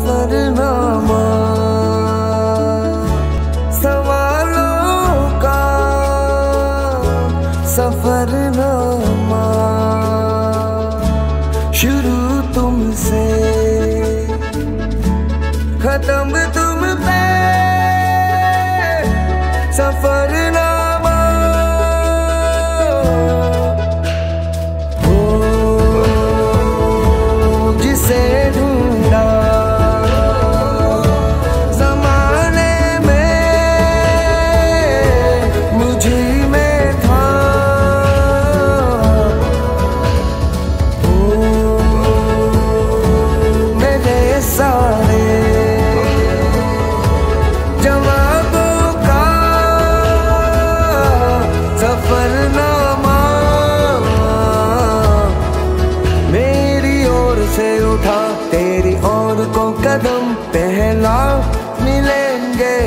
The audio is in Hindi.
सफरनामा सवालों का सफरनामा। शुरू तुमसे खत्म तुम पे। सफरनामा। सारे जवाबों का सफरनामा मेरी ओर से उठा तेरी ओर को कदम पहला मिलेंगे।